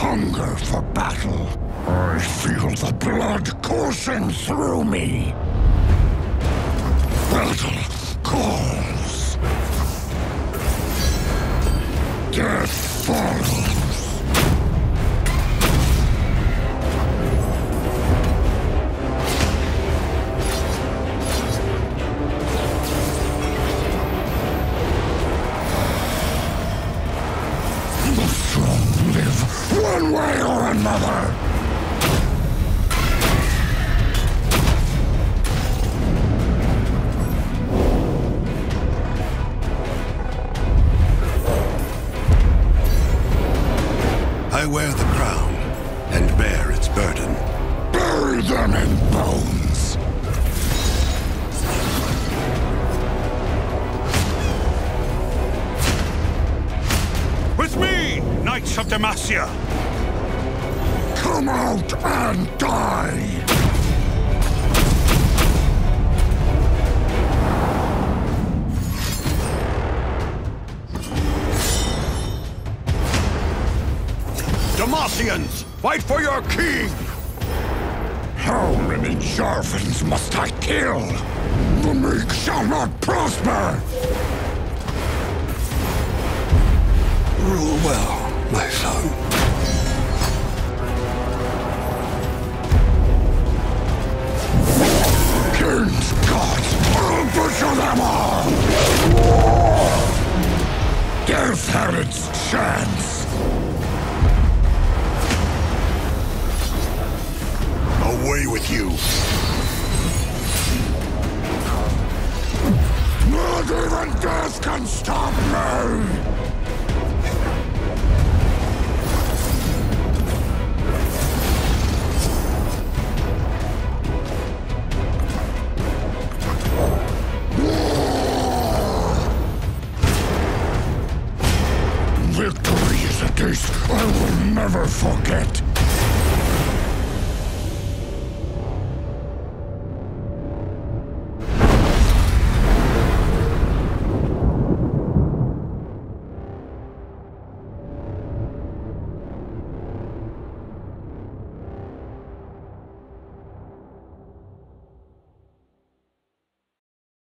hunger for battle. I feel the blood coursing through me. Battle calls. Death follows. Strong live one way or another. I wear the crown and bear its burden. Bury them in bones. Knights of Demacia! Come out and die. Demacians, fight for your king! How many Jarvans must I kill? The meek shall not prosper. Rule well, my son. Kings, them all. Death had its chance. Away with you! Not even death can stop me! practice I will never forget.